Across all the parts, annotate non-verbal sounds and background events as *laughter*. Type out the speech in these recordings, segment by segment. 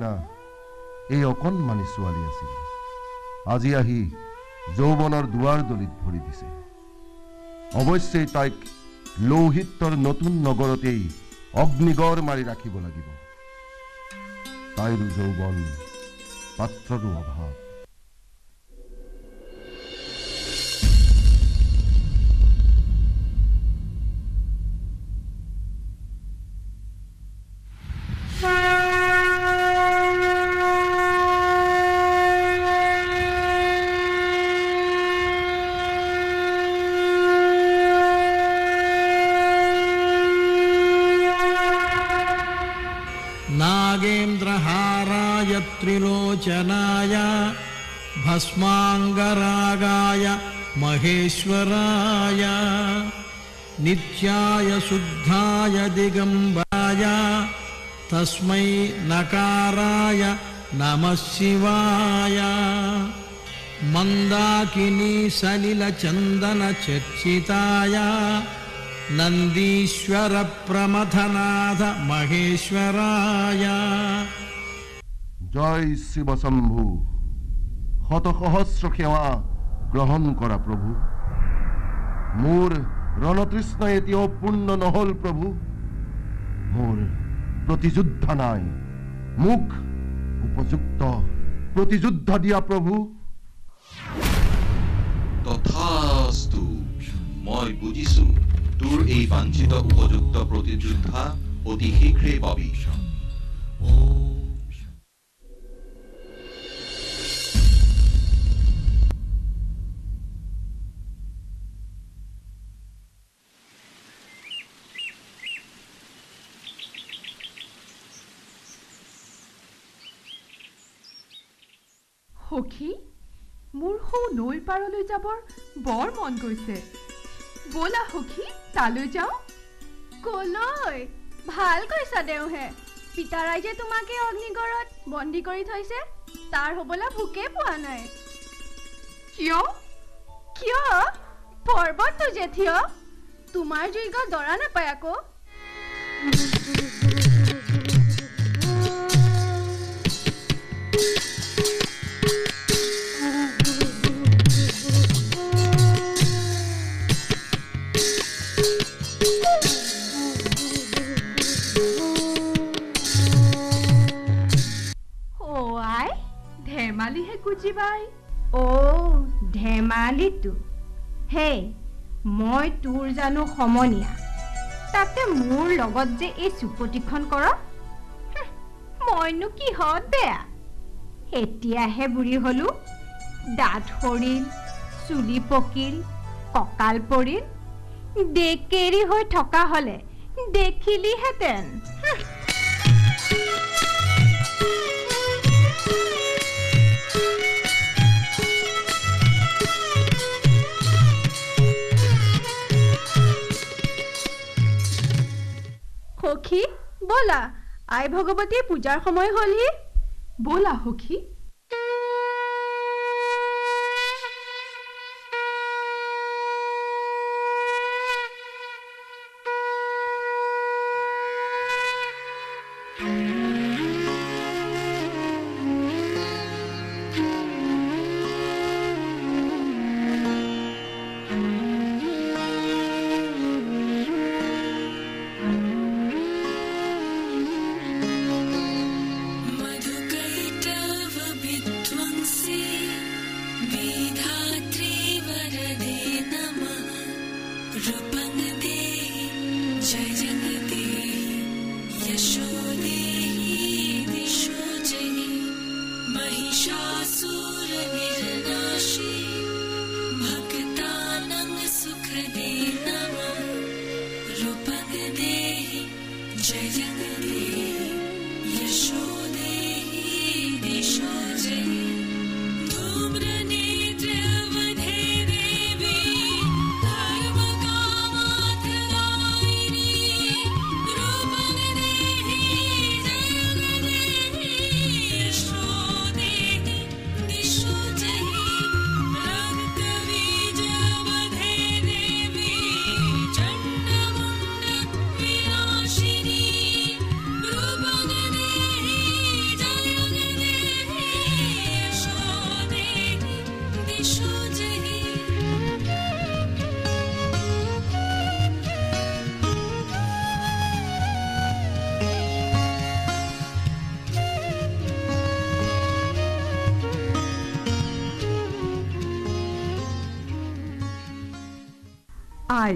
সিদিনা এই অকণমানি ছোৱালী আছিল। আজি আহি যৌৱনৰ দুৱাৰ দলিত ভৰি দিছে। অৱশ্যেই তাইক লৌহিত্যৰ নতুন নগৰতেই অগ্নিগড় মাৰি ৰাখিব লাগিব। তাইৰো যৌৱন পাত্ৰৰো অভাৱ। नित्याय शुद्धाय दिगम्बराय तस्मै नकाराय नमः शिवाय मन्दाकिनी सलिलचन्दनचर्चिताय नन्दीश्वरप्रमथनाथ महेश्वराय জয় শিৱশম্ভু শত সহস্ৰ সেৱা গ্ৰহণ কৰা প্ৰভু মোৰ ৰণতৃষ্ণ এতিয়াও পূৰ্ণ নহল প্ৰভু মোৰ প্ৰতিযোদ্ধা নাই। মোক উপযুক্ত প্ৰতিযোদ্ধা দিয়া প্ৰভু তথাস্তু, মই বুজিছো, তোৰ এই বাঞ্ছিত উপযুক্ত প্ৰতিযোদ্ধা অতি শীঘ্ৰেই পাবি। সৌ নৈৰ পাৰলৈ যাবৰ বৰ মন গৈছে। ব'লা সখী তালৈ যাওঁ। কলৈ? ভাল কৈছা দেওহে। পিতাৰাইজে তোমাকে অগ্নিগড়ত বন্দী কৰি থৈছে। তাৰ হবলা ভোকে পোৱা নাই। কিয়? কিয়? পৰ্বতটো যে থিয়। তোমাৰ যোগ্য দৰা নাপায় আকৌ। *laughs* বুঢ়ী বাই অ' ধেমালিতো হেই মই তোৰ জানো সমনীয়া। তাতে মোৰ লগত যে এই চুপতিখন কৰ। হুঁ, মইনো কিহত বেয়া? এতিয়াহে বুঢ়ী হলো। দাঁত সৰিল চুলি পকিল কঁকাল পৰিল। ডেকেৰি হৈ থকা হলে দেখিলিহেঁতেন। সখী ব'লা। আই ভগৱতীৰ পূজাৰ সময় হ'লহি ব'লা সখী।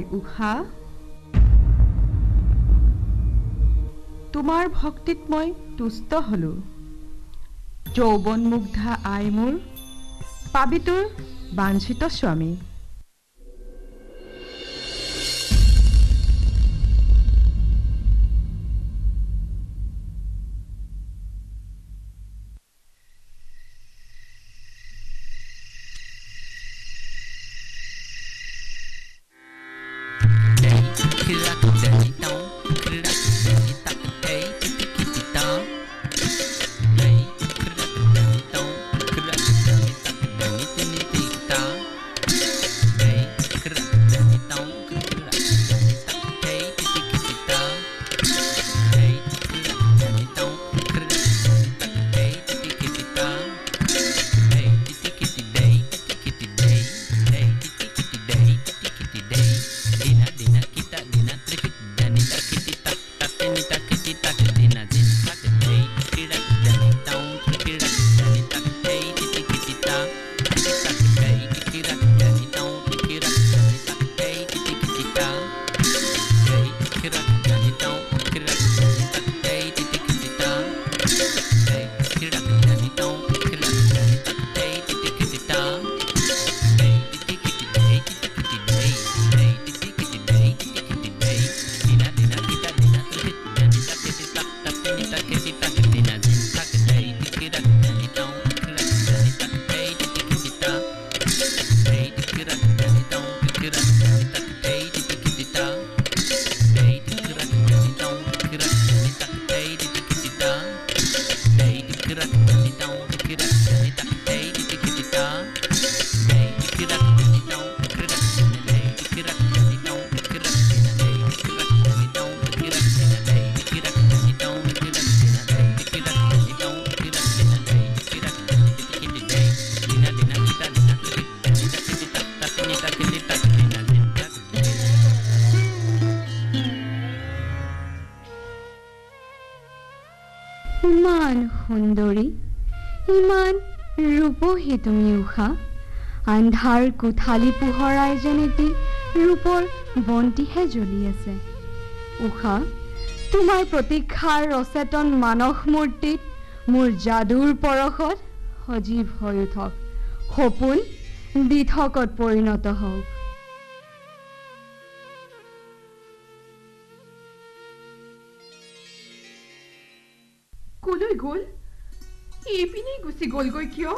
উষা। তোমাৰ ভক্তিত মই তুষ্ট হলো। যৌৱন মুগ্ধা আই মোৰ পাবি তোৰ বাঞ্ছিত স্বামী। তুমি উষা। আন্ধাৰ কোঠালি পোহৰাই যেন এটি ৰূপৰ বন্তিহে জ্বলি আছে। উষা তোমাৰ প্ৰতীক্ষাৰ অচেতন মানস মূৰ্তিত মোৰ যাদুৰ পৰশত সজীৱ হৈ উঠক। সপোন দিঠকত পৰিণত হওক। কলৈ গ'ল? এইপিনেই গুচি গ'লগৈ কিয়?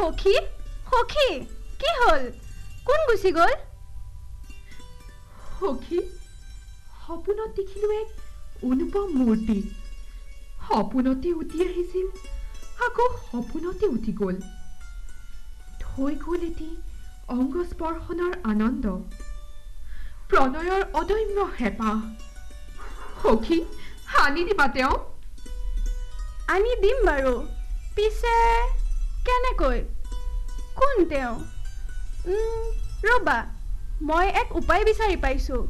সখী? সখী কি হ'ল? কোন গুচি গ'ল? সখী সপোনত দেখিলো এক অনুপম মূৰ্তি। সপোনতে উটি আহিছিল আকৌ সপোনতে উঠি গ'ল। থৈ গ'ল এটি অংগস্পৰ্শনৰ আনন্দ। প্ৰণয়ৰ অদম্য হেঁপাহ। সখী আনি দিবা তেওঁ। আনি দিম বাৰু। পিছে কেনেকৈ কোন তেওঁ? ৰ'বা মই এক উপায় বিচাৰি পাইছোঁ।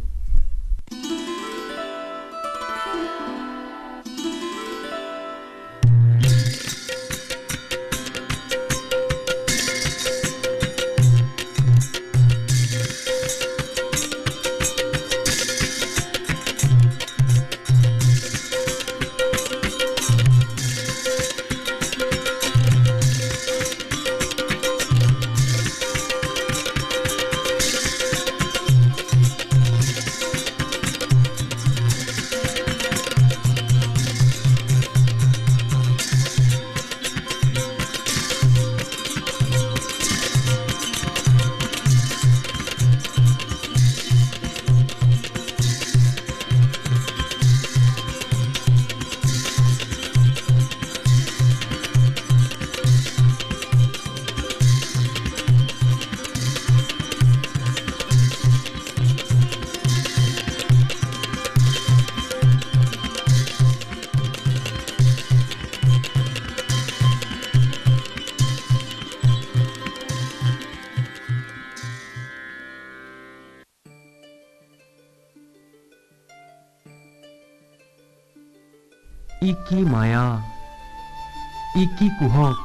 কুহক।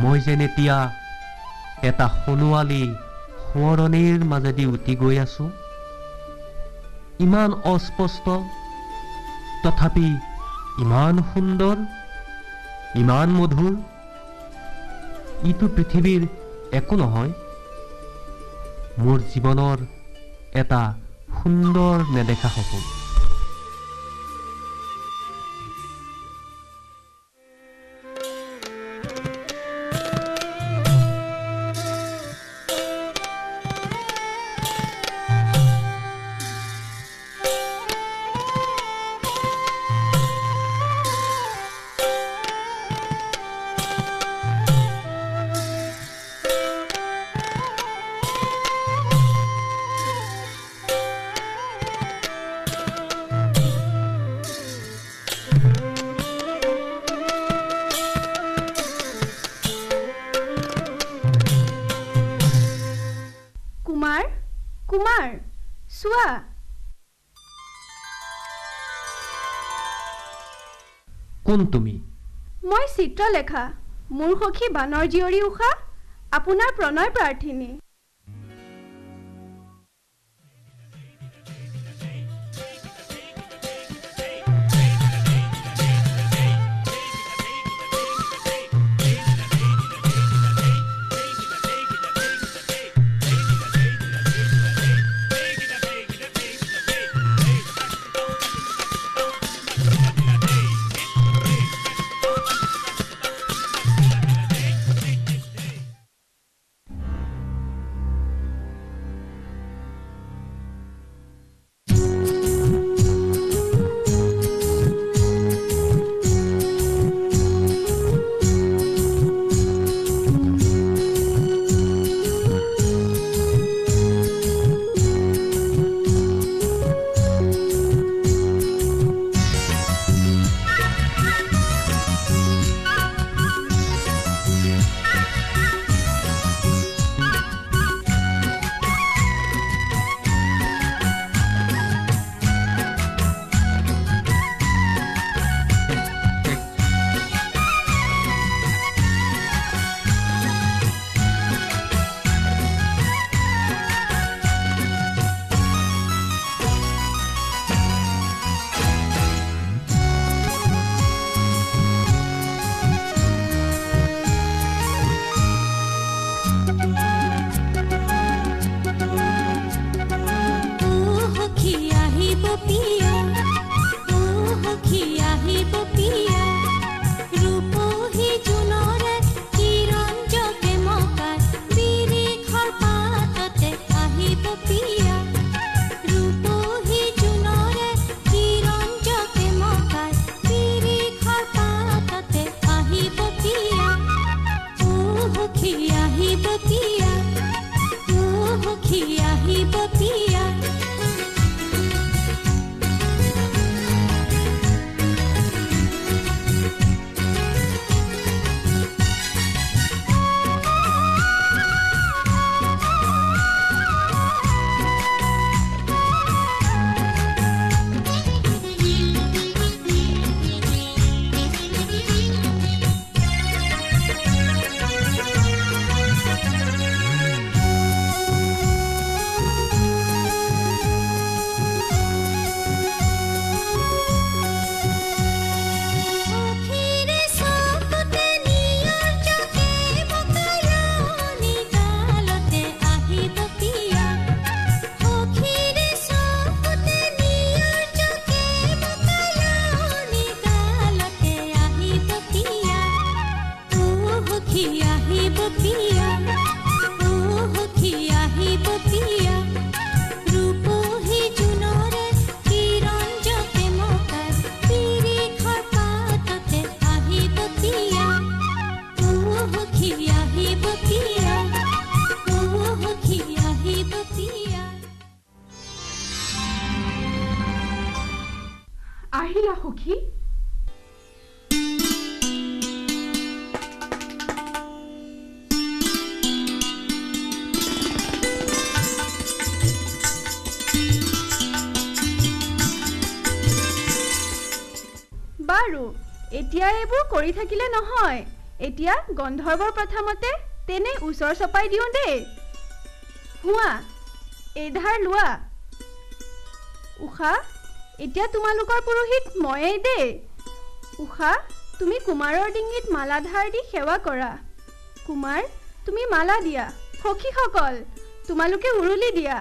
মই যেন এতিয়া এটা সোণোৱালী সোঁৱৰণিৰ মাজেদি উটি গৈ আছো। ইমান অস্পষ্ট তথাপি ইমান সুন্দৰ ইমান মধুৰ ইটো পৃথিৱীৰ একো নহয়। মোৰ জীৱনৰ এটা সুন্দৰ নেদেখা সপোন। সখী বানৰ জীয়ৰী উষা আপোনাৰ প্ৰণয় প্ৰাৰ্থিনী। গন্ধৰ্বৰ প্ৰথমতে তেনে ওচৰ চপাই দিওঁ দেই। হোৱা এইধাৰ লোৱা। উষা এতিয়া তোমালোকৰ পুৰোহিত ময়েই দেই। উষা তুমি কুমাৰৰ ডিঙিত মালাধাৰ দি সেৱা কৰা। কুমাৰ তুমি মালা দিয়া সখীসকল তোমালোকে উৰুলি দিয়া।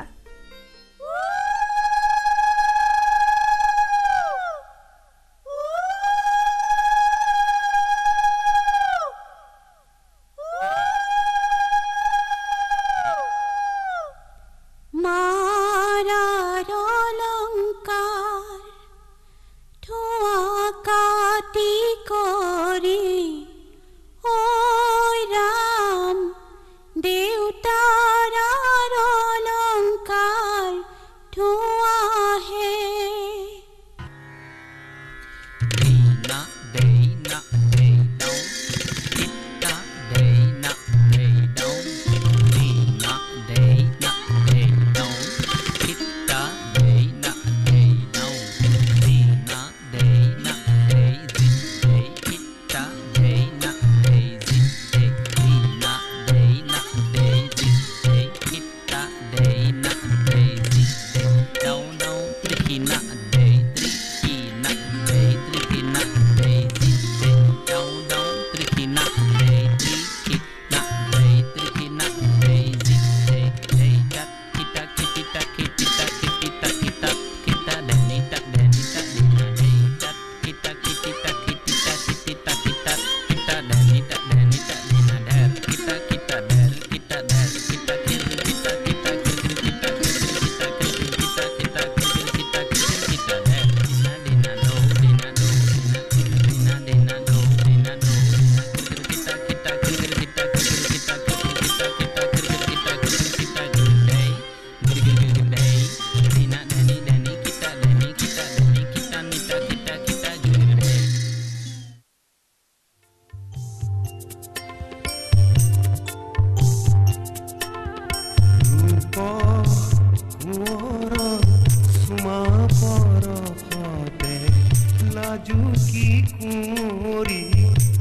ঝুঁকি কুঁরি?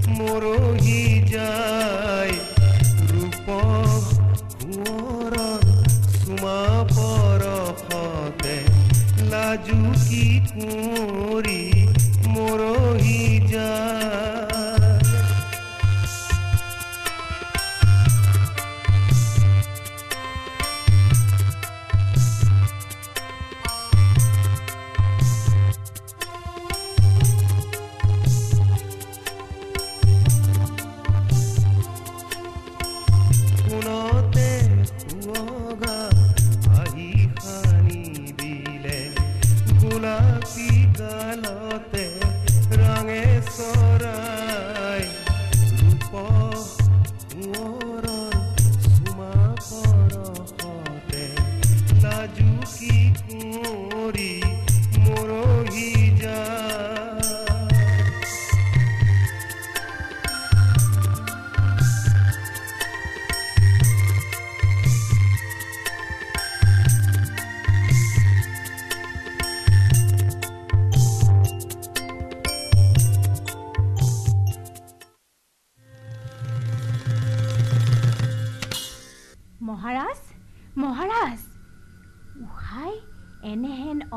মরহি যায়। রূপ কুঁৱৰণ চুমা পৰশতে লাজুকি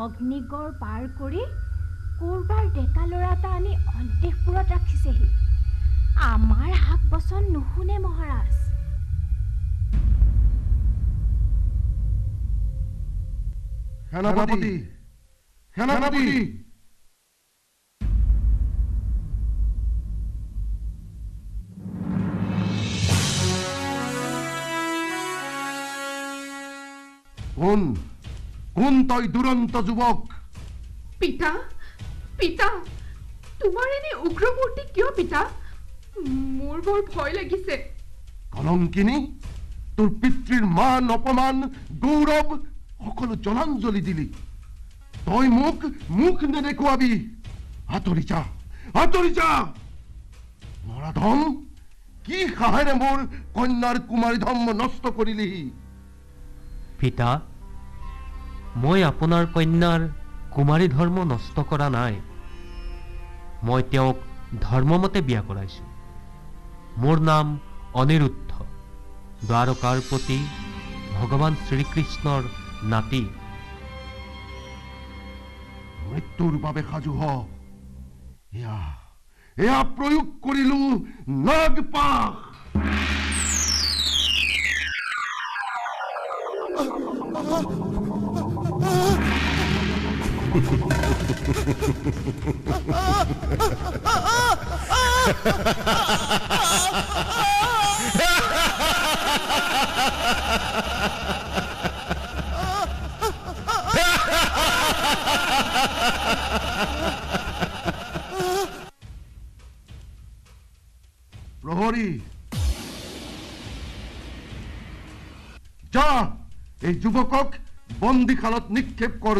অগ্নিগড় পাৰ কৰি কৰবাৰ ডেকা ল'ৰা এটা আনি অন্তেশপুৰত ৰাখিছেহি। আমাৰ হাক বচন নুশুনে মহাৰাজ। সেনাপতি সেনাপতি। কোন কোন তই দুৰন্ত যুৱক পিতা পিতা তোমাৰ এনে উগ্ৰমূৰ্তি কিয় পিতা? মোৰ বৰ ভয় লাগিছে। কলংকিনী তোৰ পিতৃৰ মান অপমান গৌৰৱ সকলো জলাঞ্জলি দিলি। তই মোক মুখ নেদেখুৱাবি। আঁতৰি যা আঁতৰি যা। নৰাধম কি সাহেৰে মোৰ কন্যাৰ কুমাৰী ধৰ্ম নষ্ট কৰিলি? পিতা মই আপোনাৰ কন্যাৰ কুমাৰী ধৰ্ম নষ্ট কৰা নাই। মই তেওঁক ধৰ্মমতে বিয়া কৰাইছোঁ। মোৰ নাম অনিৰুদ্ধ। দ্বাৰকাৰ প্ৰতি ভগৱান শ্ৰীকৃষ্ণৰ নাতি। মৃত্যুৰ বাবে সাজু হ। এয়া এয়া প্ৰয়োগ কৰিলো নাগপাশ প্রহরী। যা এই যুবকক বন্দিখালত নিক্ষেপ কর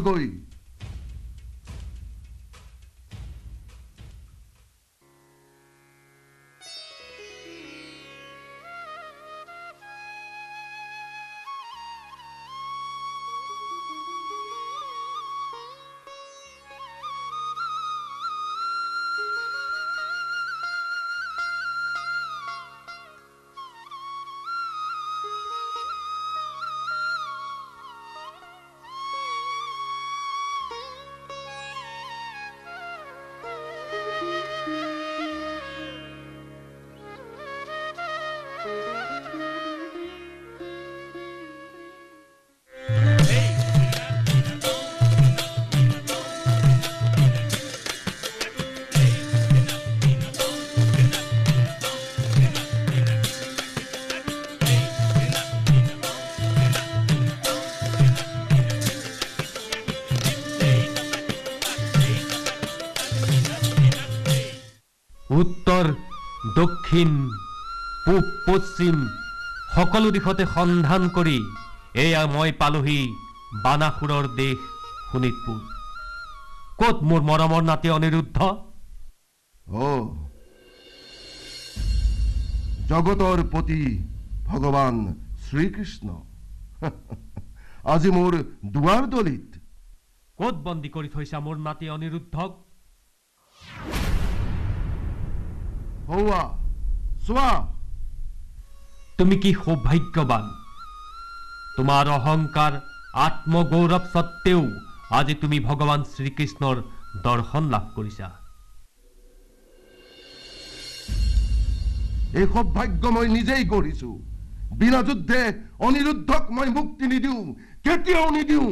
দক্ষিণ পূব পশ্চিম সকলো দিশতে সন্ধান কৰি এয়া মই পালোহি বানাসুৰৰ দেশ শোণিতপুৰ। ক'ত মোৰ মৰমৰ নাতি অনিৰুদ্ধ? অ। জগতৰ পতি ভগৱান শ্ৰীকৃষ্ণ। আজি মোৰ দুৱাৰ দলিত। ক'ত বন্দী কৰি থৈছা মোৰ নাতি অনিৰুদ্ধক? হৌৱা চোৱা। তুমি কি সৌভাগ্যৱান? তোমাৰ অহংকাৰ আত্মগৌৰৱ সত্বেও আজি তুমি ভগৱান শ্ৰীকৃষ্ণৰ দৰ্শন লাভ কৰিছা। এই সৌভাগ্য মই নিজেই গঢ়িছো বিনা যুদ্ধে অনিৰুদ্ধক মই মুক্তি নিদিওঁ। কেতিয়াও নিদিওঁ।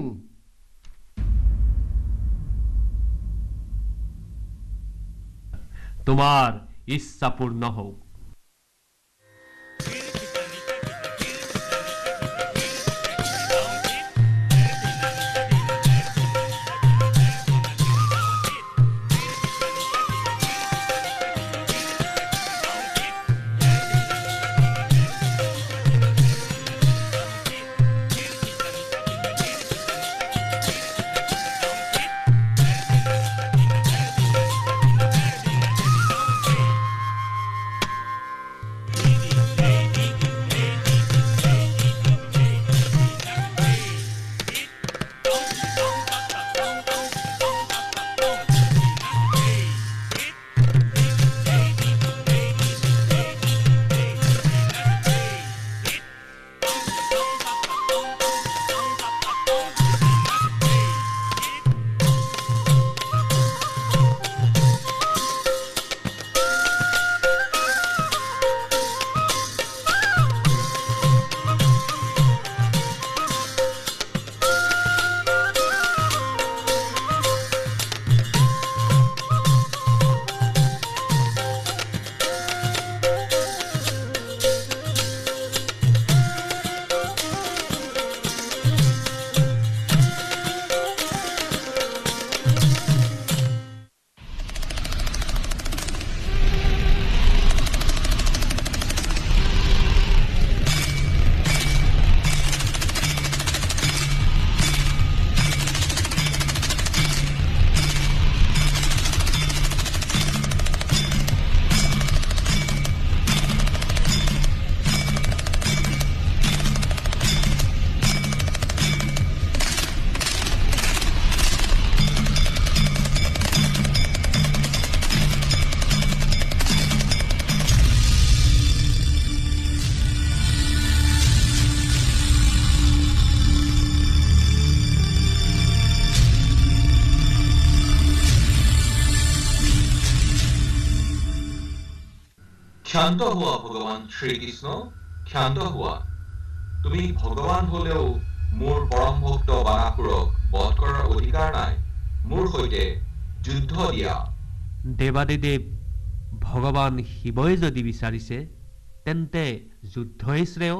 তোমাৰ ইচ্ছা পূৰ্ণ হওক। ক্ষান্ত হোৱা ভগৱান শ্ৰীকৃষ্ণ ক্ষান্ত হোৱা। তুমি ভগৱান হলেও মোৰ পৰম ভক্ত বানাসুৰক বধ কৰাৰ অধিকাৰ নাই মোৰ সৈতে যুদ্ধ দিয়া। দেৱাদিদেৱ ভগৱান শিৱই যদি বিচাৰিছে তেন্তে যুদ্ধই শ্ৰেয়।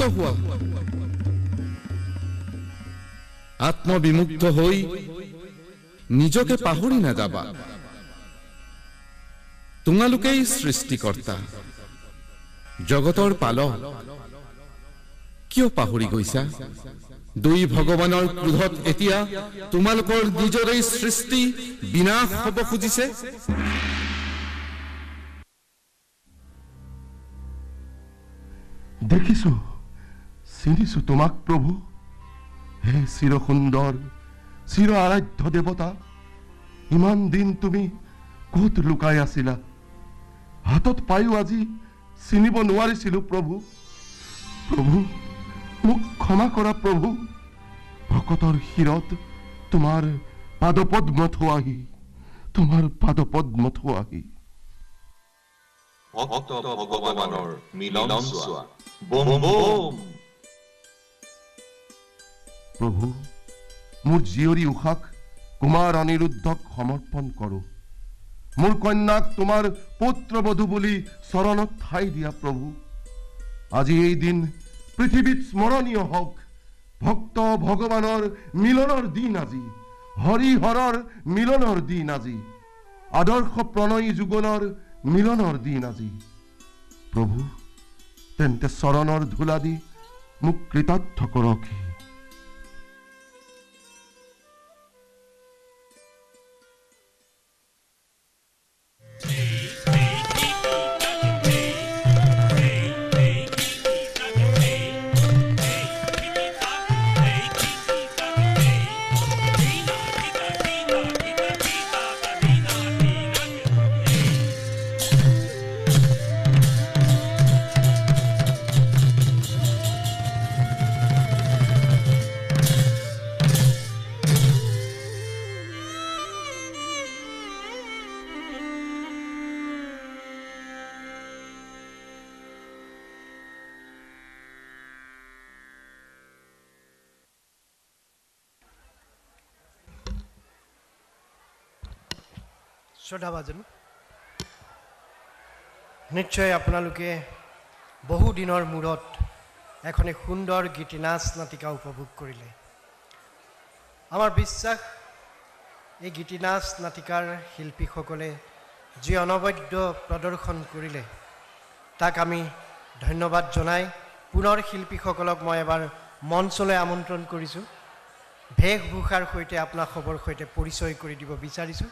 শান্ত হোৱা। আত্মবিমুগ্ধ হৈ নিজকে পাহৰি নাযাবা। তোমালোকেই সৃষ্টিকৰ্তা। জগতৰ পালক। কিয় পাহৰি গৈছা? দুই ভগৱানৰ ক্ৰোধত এতিয়া তোমালোকৰ নিজৰেই সৃষ্টি বিনাশ হ'ব খুজিছে। দেখিছো। চিনিছো তোমাক প্ৰভু হে চিৰ সুন্দৰ চিৰ আৰাধ্য দেৱতা ইমান দিন তুমি ক'ত লুকাই আছিলা? হাতত পায়ো আজি চিনিব নোৱাৰিছিলো প্ৰভু প্ৰভু মোক ক্ষমা কৰা প্ৰভু ভকতৰ শিৰত তোমাৰ পাদপদ্ম থোৱাহি তোমাৰ পাদপদ্ম থোৱাহি ভগৱানৰ মিলন চোৱা। প্ৰভু মোৰ জীয়ৰী উষাক কুমাৰ অনিৰুদ্ধক সমৰ্পণ কৰোঁ। মোৰ কন্যাক তোমাৰ পুত্ৰবধূ বুলি চৰণত ঠাই দিয়া প্ৰভু। আজি এই দিন পৃথিৱীত স্মৰণীয় হওক ভক্ত ভগৱানৰ মিলনৰ দিন আজি হৰি হৰৰ মিলনৰ দিন আজি আদৰ্শ প্ৰণয়ী যুগলৰ মিলনৰ দিন আজি। প্ৰভু তেন্তে চৰণৰ ধূলা দি মোক কৃতাৰ্থ কৰকহি শ্ৰদ্ধাভাজন নিশ্চয় আপোনালোকে বহু দিনৰ মূৰত এখনি সুন্দৰ গীতি নাচ নাটিকা উপভোগ কৰিলে। আমাৰ বিশ্বাস এই গীতি নাচ নাটিকাৰ শিল্পীসকলে যি অনবদ্য প্ৰদৰ্শন কৰিলে তাক আমি ধন্যবাদ জনাই। পুনৰ শিল্পীসকলক মই এবাৰ মঞ্চলৈ আমন্ত্ৰণ কৰিছোঁ। ভেষভূষাৰ সৈতে আপোনাসৱৰ সৈতে পৰিচয় কৰি দিব বিচাৰিছোঁ।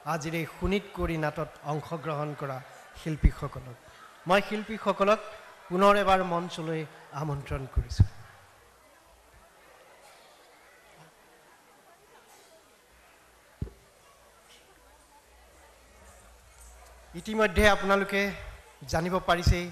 আজিৰ এই শোণিতকুঁৱৰী নাটত অংশগ্ৰহণ কৰা শিল্পীসকলক। মই শিল্পীসকলক পুনৰ এবাৰ মঞ্চলৈ আমন্ত্ৰণ কৰিছোঁ। ইতিমধ্যে আপোনালোকে জানিব পাৰিছেই